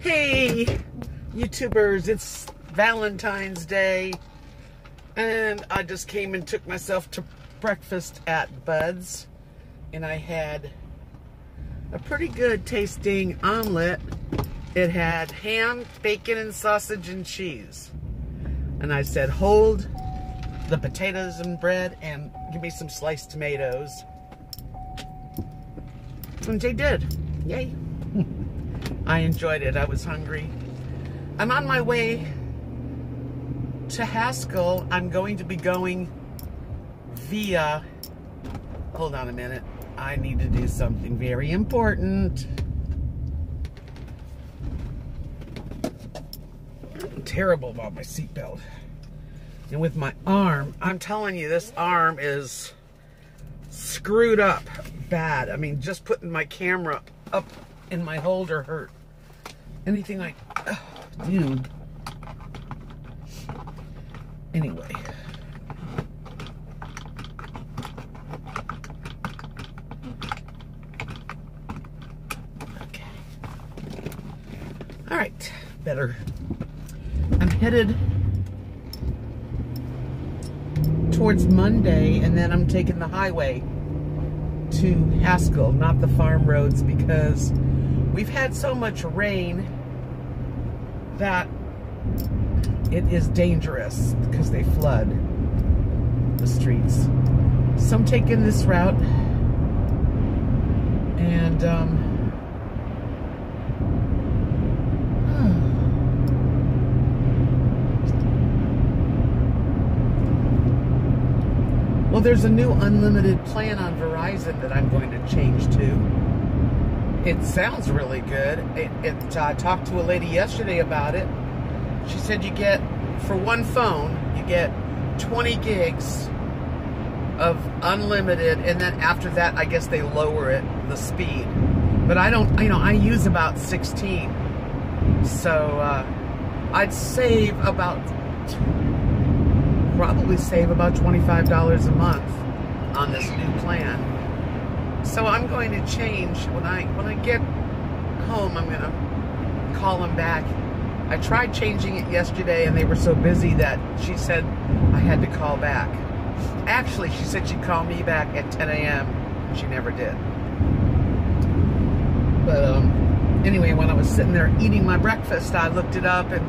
Hey, YouTubers, it's Valentine's Day, and I just came and took myself to breakfast at Bud's, and I had a pretty good tasting omelet. It had ham, bacon, and sausage and cheese. And I said, hold the potatoes and bread and give me some sliced tomatoes. And they did. Yay. I enjoyed it. I was hungry. I'm on my way to Haskell. I'm going to be going via. Hold on a minute. I need to do something very important. I'm terrible about my seatbelt. And with my arm, I'm telling you, this arm is screwed up bad. I mean, just putting my camera up in my holder hurt. Anything like, oh, do. Anyway. Okay. All right, better. I'm headed towards Munday, and then I'm taking the highway to Haskell, not the farm roads, because we've had so much rain that it is dangerous because they flood the streets. So I'm taking this route and um, Well, there's a new unlimited plan on Verizon that I'm going to change to. It sounds really good. It, it, I talked to a lady yesterday about it. She said you get, for one phone, you get 20 gigs of unlimited, and then after that, I guess they lower it, the speed. But I don't, you know, I use about 16. So uh, I'd save about probably save about $25 a month on this new plan. So I'm going to change when I when I get home. I'm going to call them back. I tried changing it yesterday, and they were so busy that she said I had to call back. Actually, she said she'd call me back at 10 a.m. She never did. But um, anyway, when I was sitting there eating my breakfast, I looked it up, and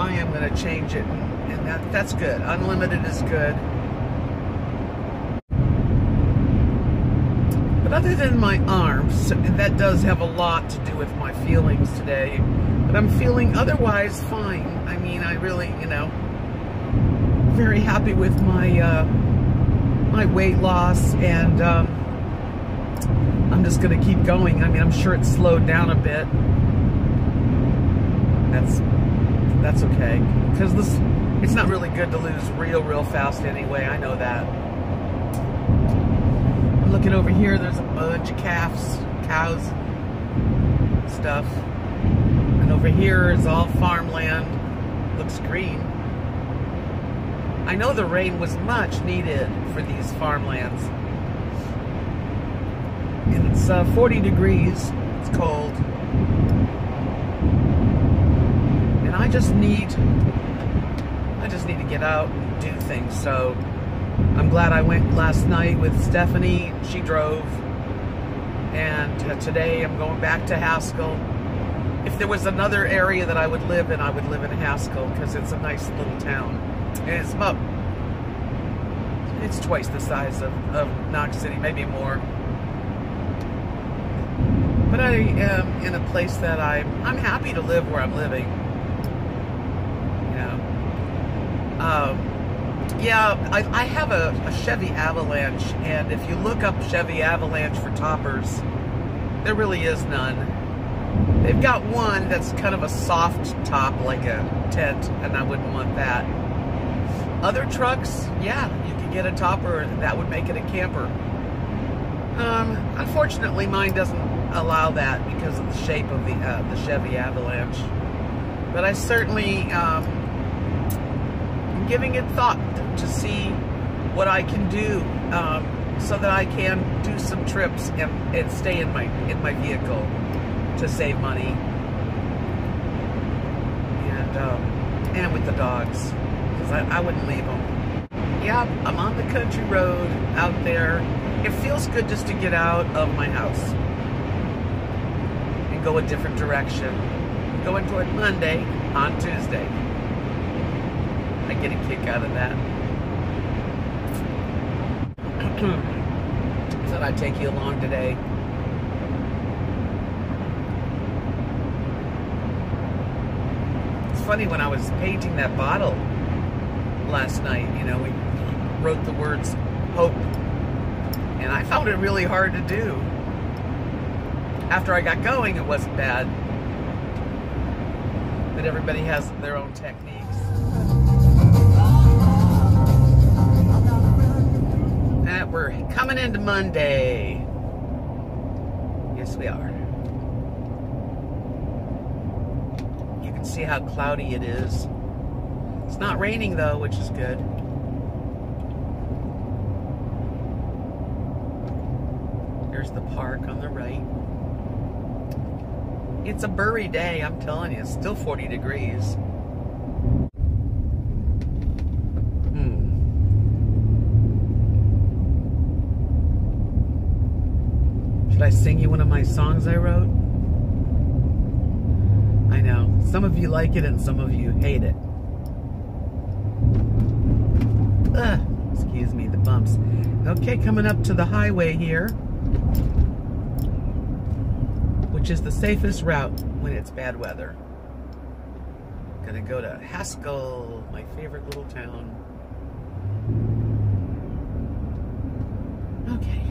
I am going to change it. And, and that, that's good. Unlimited is good. Other than my arms, that does have a lot to do with my feelings today. But I'm feeling otherwise fine. I mean, I really, you know, very happy with my uh, my weight loss, and um, I'm just going to keep going. I mean, I'm sure it's slowed down a bit. That's that's okay because this it's not really good to lose real, real fast anyway. I know that. Looking over here. There's a bunch of calves, cows, stuff. And over here is all farmland. Looks green. I know the rain was much needed for these farmlands. And it's uh, 40 degrees. It's cold. And I just need I just need to get out and do things. So I'm glad I went last night with Stephanie. She drove. And uh, today I'm going back to Haskell. If there was another area that I would live in, I would live in Haskell because it's a nice little town. And it's about, it's twice the size of, of Knox City, maybe more. But I am in a place that I'm, I'm happy to live where I'm living. Yeah. Um, yeah, I, I have a, a, Chevy Avalanche, and if you look up Chevy Avalanche for toppers, there really is none. They've got one that's kind of a soft top, like a tent, and I wouldn't want that. Other trucks, yeah, you can get a topper, that would make it a camper. Um, unfortunately, mine doesn't allow that because of the shape of the uh, the Chevy Avalanche. But I certainly um, giving it thought to see what I can do um, so that I can do some trips and, and stay in my in my vehicle to save money. and um, and with the dogs because I, I wouldn't leave them. Yeah, I'm on the country road out there. It feels good just to get out of my house and go a different direction. Going toward Munday on Tuesday. Get a kick out of that. Thought I'd take you along today. It's funny when I was painting that bottle last night, you know, we wrote the words hope. And I found it really hard to do. After I got going, it wasn't bad. But everybody has their own And we're coming into Munday. Yes, we are. You can see how cloudy it is. It's not raining though, which is good. There's the park on the right. It's a burry day, I'm telling you. It's still 40 degrees. Sing you one of my songs I wrote? I know. Some of you like it and some of you hate it. Ugh, excuse me, the bumps. Okay, coming up to the highway here which is the safest route when it's bad weather. Gonna go to Haskell, my favorite little town. Okay.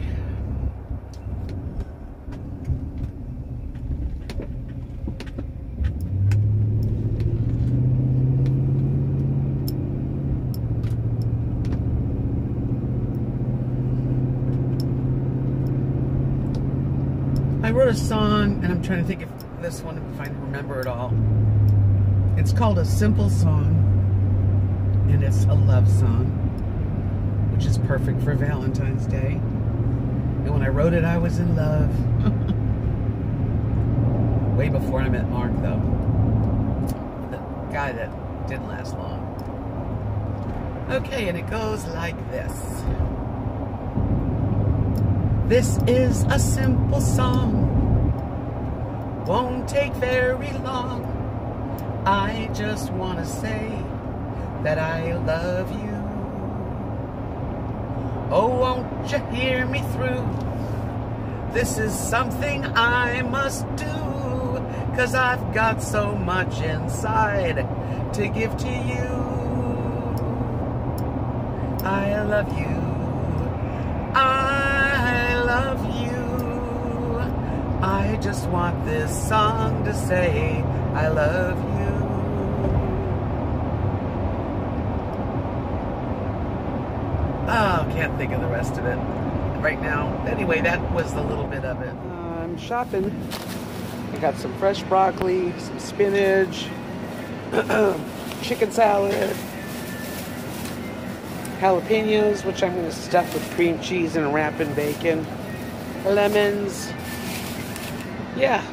I wrote a song, and I'm trying to think if this one, if I remember it all. It's called A Simple Song, and it's a love song, which is perfect for Valentine's Day. And when I wrote it, I was in love. Way before I met Mark, though. The guy that didn't last long. Okay, and it goes like this. This is a simple song, won't take very long. I just want to say that I love you. Oh, won't you hear me through? This is something I must do, cause I've got so much inside to give to you. I love you. I love you. I just want this song to say I love you. Oh, can't think of the rest of it right now. Anyway, that was a little bit of it. I'm shopping. I got some fresh broccoli, some spinach, chicken salad, jalapenos, which I'm going to stuff with cream cheese and wrap in bacon, lemons. Yeah.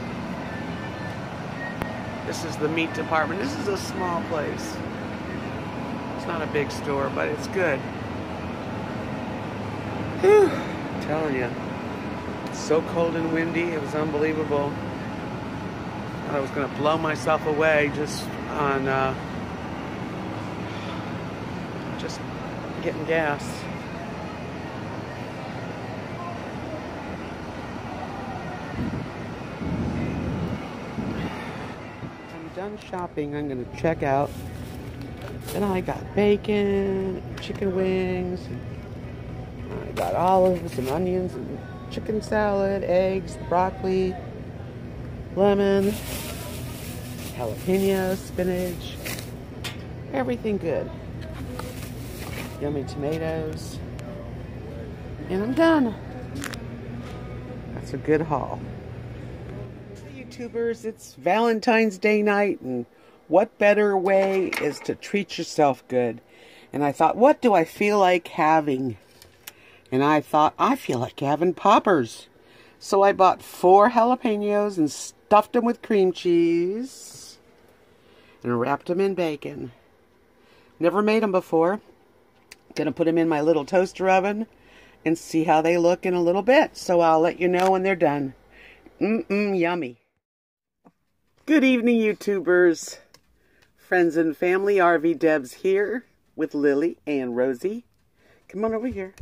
This is the meat department. This is a small place. It's not a big store, but it's good. Whew. I'm telling you. It's so cold and windy. It was unbelievable. I was going to blow myself away just on uh, just getting gas. I'm done shopping. I'm going to check out. And I got bacon, chicken wings, I got olives and onions and chicken salad, eggs, broccoli, lemon, jalapenos, spinach, everything good. Yummy tomatoes. And I'm done. That's a good haul. YouTubers, it's Valentine's Day night, and what better way is to treat yourself good? And I thought, what do I feel like having? And I thought, I feel like having poppers. So I bought four jalapenos and stuffed them with cream cheese. and wrapped them in bacon. Never made them before. Gonna put them in my little toaster oven and see how they look in a little bit. So I'll let you know when they're done. Mmm, yummy. Good evening, YouTubers. Friends and family, RV Debs here with Lily and Rosie. Come on over here.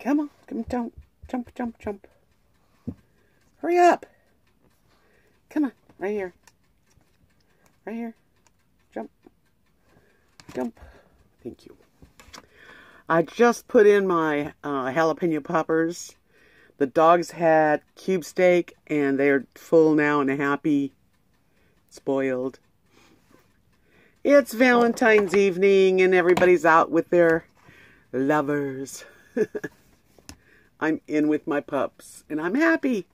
Come on, come jump, jump, jump, jump. Hurry up. Come on, right here. Right here. Jump. Jump. Thank you. I just put in my uh, jalapeno poppers. The dogs had cube steak and they're full now and happy. Spoiled. It's Valentine's evening and everybody's out with their lovers. I'm in with my pups and I'm happy.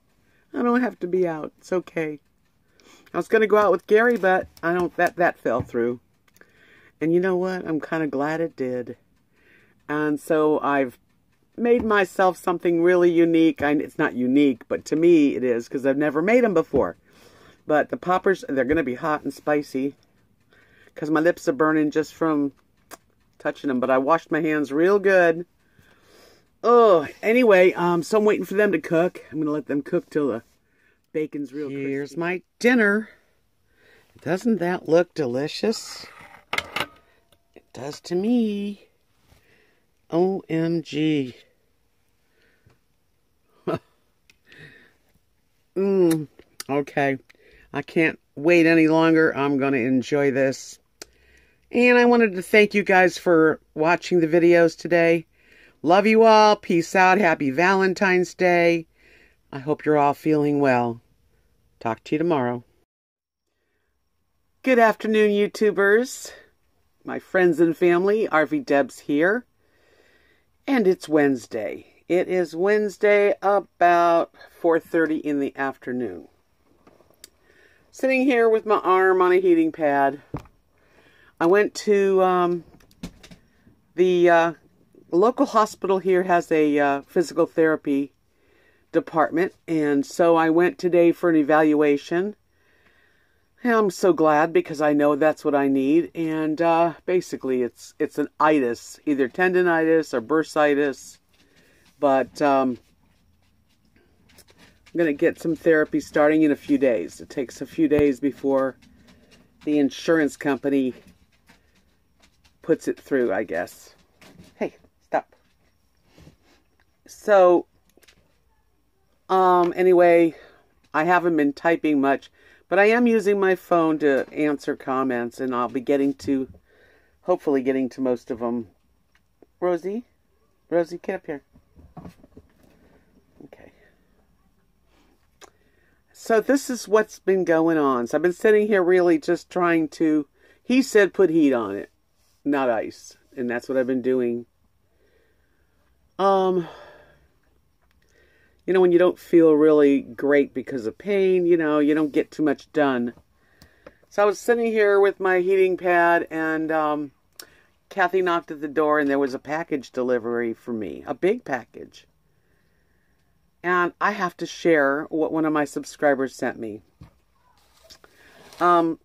I don't have to be out. It's okay. I was going to go out with Gary, but I don't that that fell through. And you know what? I'm kind of glad it did. And so I've made myself something really unique. I, it's not unique, but to me it is because I've never made them before. But the poppers, they're going to be hot and spicy because my lips are burning just from touching them. But I washed my hands real good. Oh, anyway, um, so I'm waiting for them to cook. I'm going to let them cook till the bacon's real crispy. Here's my dinner. Doesn't that look delicious? It does to me. OMG. Mmm. Okay. I can't wait any longer. I'm going to enjoy this. And I wanted to thank you guys for watching the videos today. Love you all. Peace out. Happy Valentine's Day. I hope you're all feeling well. Talk to you tomorrow. Good afternoon, YouTubers. My friends and family, RV Debs here. And it's Wednesday. It is Wednesday about 4.30 in the afternoon. Sitting here with my arm on a heating pad. I went to um, the uh, local hospital here has a uh, physical therapy department, and so I went today for an evaluation. I'm so glad because I know that's what I need, and uh, basically it's it's an itis, either tendonitis or bursitis, but um, I'm going to get some therapy starting in a few days. It takes a few days before the insurance company puts it through, I guess. Hey, stop. So, um, anyway, I haven't been typing much, but I am using my phone to answer comments, and I'll be getting to, hopefully getting to most of them. Rosie? Rosie, get up here. Okay. So this is what's been going on. So I've been sitting here really just trying to, he said put heat on it not ice. And that's what I've been doing. Um, you know, when you don't feel really great because of pain, you know, you don't get too much done. So I was sitting here with my heating pad and um, Kathy knocked at the door and there was a package delivery for me, a big package. And I have to share what one of my subscribers sent me. Um,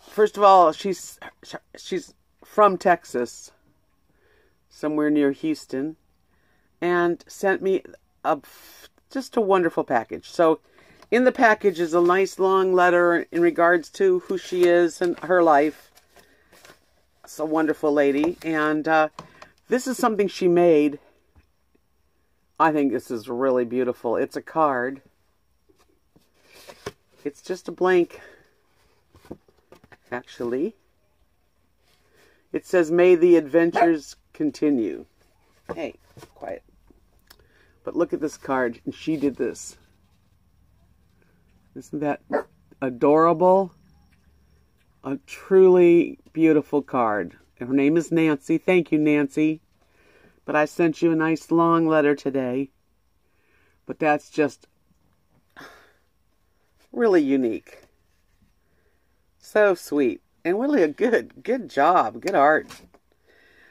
first of all, she's she's from Texas, somewhere near Houston, and sent me a just a wonderful package. So, in the package is a nice long letter in regards to who she is and her life. It's a wonderful lady, and uh, this is something she made. I think this is really beautiful. It's a card. It's just a blank, actually. It says, May the adventures continue. Hey, quiet. But look at this card. And she did this. Isn't that adorable? A truly beautiful card. Her name is Nancy. Thank you, Nancy. But I sent you a nice long letter today. But that's just really unique. So sweet. And really a good, good job. Good art.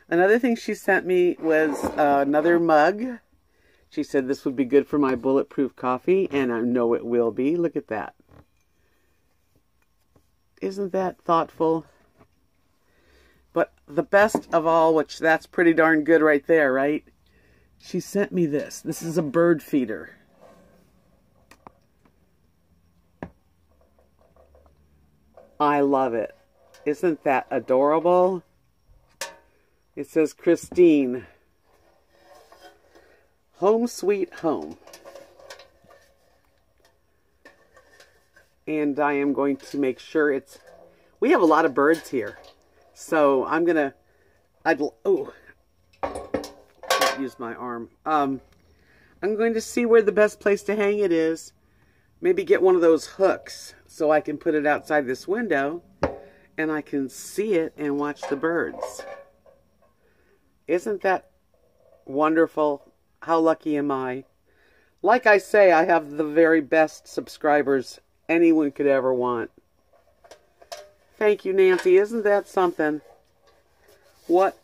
Another thing she sent me was uh, another mug. She said this would be good for my bulletproof coffee, and I know it will be. Look at that. Isn't that thoughtful? But the best of all, which that's pretty darn good right there, right? She sent me this. This is a bird feeder. I love it. Isn't that adorable? It says Christine. Home sweet home. And I am going to make sure it's... We have a lot of birds here. So I'm going to... I'd... Oh. Use my arm. Um, I'm going to see where the best place to hang it is. Maybe get one of those hooks so I can put it outside this window and I can see it and watch the birds. Isn't that wonderful? How lucky am I? Like I say, I have the very best subscribers anyone could ever want. Thank you, Nancy. Isn't that something? What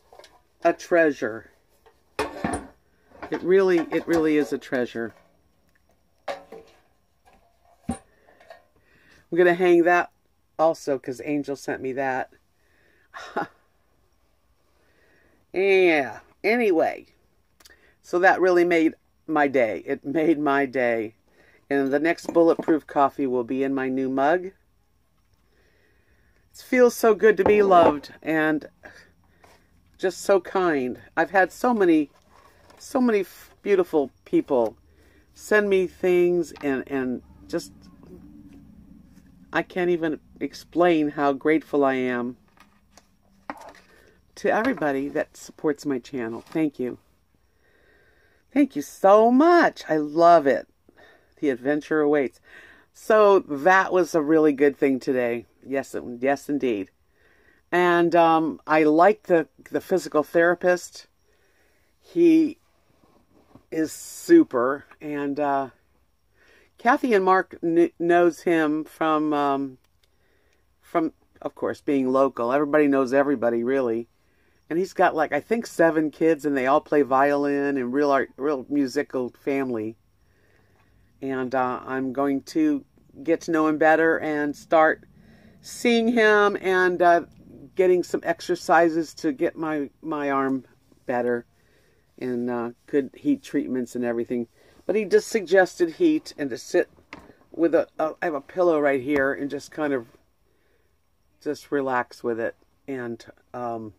a treasure. It really, it really is a treasure. I'm going to hang that also because Angel sent me that. yeah. Anyway, so that really made my day. It made my day. And the next bulletproof coffee will be in my new mug. It feels so good to be loved and just so kind. I've had so many, so many beautiful people send me things and, and just, I can't even explain how grateful I am to everybody that supports my channel. Thank you. Thank you so much. I love it. The adventure awaits. So that was a really good thing today. Yes, yes, indeed. And um, I like the the physical therapist. He is super, and uh, Kathy and Mark knows him from um, from of course being local. Everybody knows everybody really and he's got like I think seven kids, and they all play violin and real art, real musical family. And uh, I'm going to get to know him better and start seeing him and uh, getting some exercises to get my my arm better and uh, good heat treatments and everything. But he just suggested heat and to sit with a, a I have a pillow right here and just kind of just relax with it and um,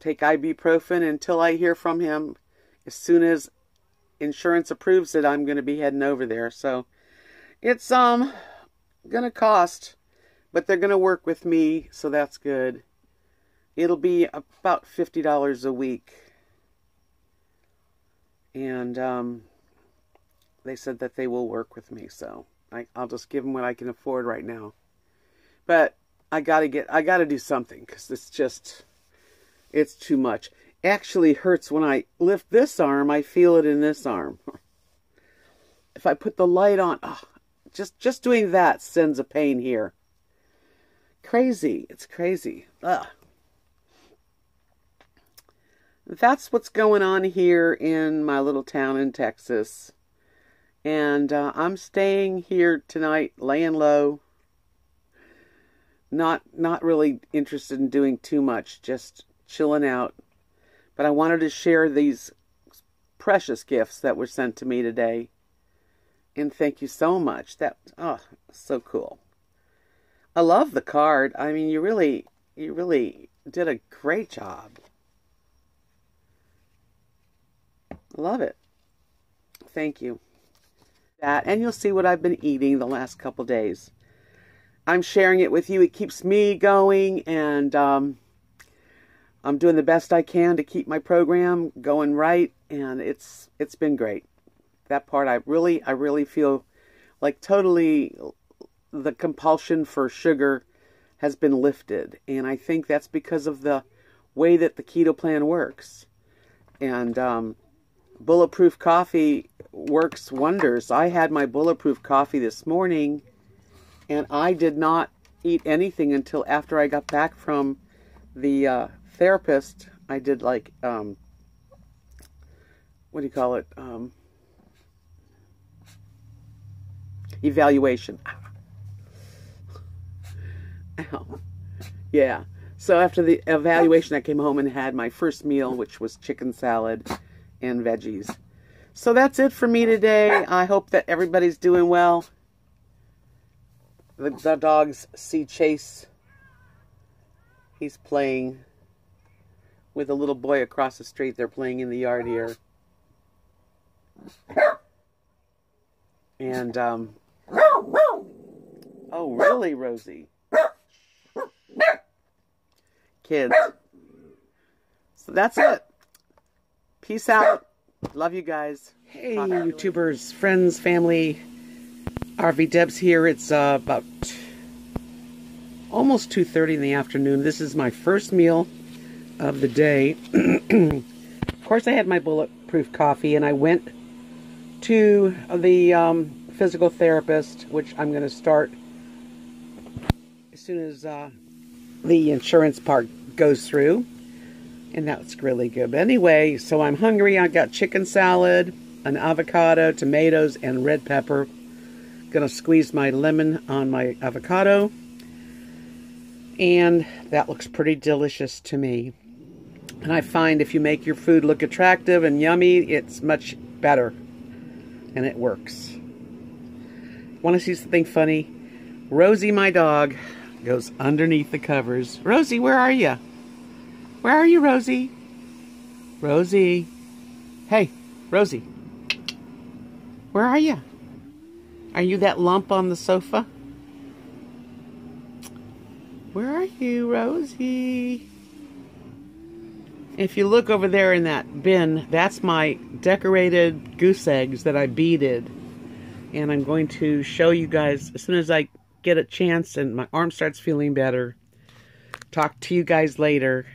take ibuprofen until I hear from him. As soon as insurance approves it, I'm going to be heading over there. So it's um going to cost, but they're going to work with me, so that's good. It'll be about $50 a week. And um, they said that they will work with me, so I, I'll just give them what I can afford right now. But I got to get I got to do something cuz it's just it's too much. Actually hurts when I lift this arm, I feel it in this arm. if I put the light on, oh, just just doing that sends a pain here. Crazy. It's crazy. Ugh. That's what's going on here in my little town in Texas. And uh, I'm staying here tonight, laying low. Not not really interested in doing too much, just chilling out. But I wanted to share these precious gifts that were sent to me today. And thank you so much. That oh, so cool. I love the card. I mean, you really you really did a great job. Love it. Thank you. That and you'll see what I've been eating the last couple days. I'm sharing it with you. It keeps me going and um, I'm doing the best I can to keep my program going right, and it's it's been great. That part, I really I really feel like totally the compulsion for sugar has been lifted, and I think that's because of the way that the keto plan works. And um, bulletproof coffee works wonders. I had my bulletproof coffee this morning, and I did not eat anything until after I got back from the uh, therapist, I did like, um, what do you call it? Um, evaluation. Ow. Yeah. So after the evaluation, I came home and had my first meal, which was chicken salad and veggies. So that's it for me today. I hope that everybody's doing well. The, the dogs see Chase. He's playing with a little boy across the street. They're playing in the yard here. And, um, oh, really, Rosie? Kids. So that's it. Peace out. Love you guys. Hey, YouTubers, friends, family. RV Debs here. It's uh, about almost 2.30 in the afternoon. This is my first meal of the day. of course, I had my bulletproof coffee, and I went to the um, physical therapist, which I'm going to start as soon as uh, the insurance part goes through. And that's really good. But anyway, so I'm hungry. I got chicken salad, an avocado, tomatoes, and red pepper. Gonna squeeze my lemon on my avocado. And that looks pretty delicious to me. And I find if you make your food look attractive and yummy, it's much better. And it works. Want to see something funny? Rosie, my dog, goes underneath the covers. Rosie, where are you? Where are you, Rosie? Rosie. Hey, Rosie. Where are you? Are you that lump on the sofa? Where are you, Rosie? If you look over there in that bin, that's my decorated goose eggs that I beaded. And I'm going to show you guys as soon as I get a chance and my arm starts feeling better. Talk to you guys later.